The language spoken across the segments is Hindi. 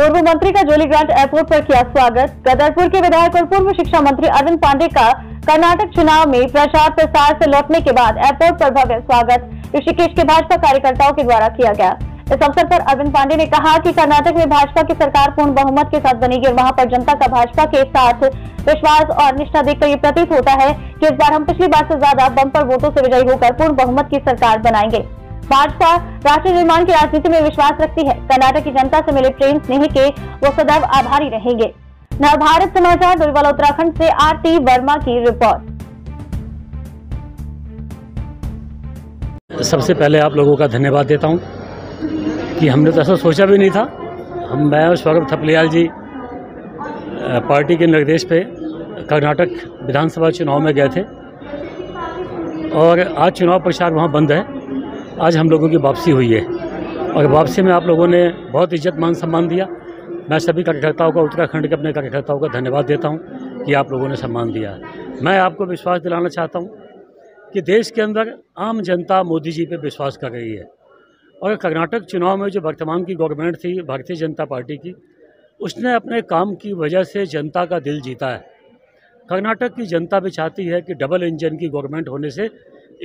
पूर्व मंत्री का जोली जोलीग्रांट एयरपोर्ट पर किया स्वागत। गदरपुर के विधायक और पूर्व शिक्षा मंत्री अरविंद पांडे का कर्नाटक चुनाव में प्रचार प्रसार से लौटने के बाद एयरपोर्ट पर भव्य स्वागत ऋषिकेश के भाजपा कार्यकर्ताओं के द्वारा किया गया। इस अवसर पर अरविंद पांडे ने कहा कि कर्नाटक में भाजपा की सरकार पूर्ण बहुमत के साथ बनेगी और वहाँ पर जनता का भाजपा के साथ विश्वास और निष्ठा देखकर ये प्रतीत होता है कि इस बार हम पिछली बार से ज़्यादा बम्पर वोटों से विजयी होकर पूर्ण बहुमत की सरकार बनाएँगे। भाजपा राष्ट्र निर्माण की राजनीति में विश्वास रखती है। कर्नाटक की जनता से मिले प्रेम स्नेह के वो सदैव आभारी रहेंगे। नवभारत समाचार डोईवाला उत्तराखंड से आरती वर्मा की रिपोर्ट। सबसे पहले आप लोगों का धन्यवाद देता हूँ कि हमने तो ऐसा सोचा भी नहीं था। हम, मैं और सौरभ थपलियाल जी पार्टी के निर्देश पे कर्नाटक विधानसभा चुनाव में गए थे। और आज चुनाव प्रचार वहाँ बंद है। आज हम लोगों की वापसी हुई है। और वापसी में आप लोगों ने बहुत इज़्ज़त, मान सम्मान दिया। मैं सभी कार्यकर्ताओं का, उत्तराखंड के अपने कार्यकर्ताओं का धन्यवाद देता हूँ कि आप लोगों ने सम्मान दिया। मैं आपको विश्वास दिलाना चाहता हूँ कि देश के अंदर आम जनता मोदी जी पर विश्वास कर रही है। और कर्नाटक चुनाव में जो वर्तमान की गवर्नमेंट थी, भारतीय जनता पार्टी की, उसने अपने काम की वजह से जनता का दिल जीता है। कर्नाटक की जनता भी चाहती है कि डबल इंजन की गवर्नमेंट होने से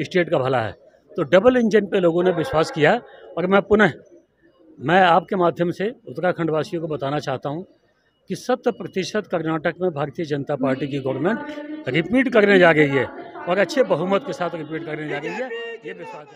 स्टेट का भला है। तो डबल इंजन पे लोगों ने विश्वास किया और मैं पुनः, मैं आपके माध्यम से उत्तराखंड वासियों को बताना चाहता हूँ कि शत प्रतिशत कर्नाटक में भारतीय जनता पार्टी की गवर्नमेंट रिपीट करने जा रही है और अच्छे बहुमत के साथ रिपीट करने जा रही है, ये विश्वास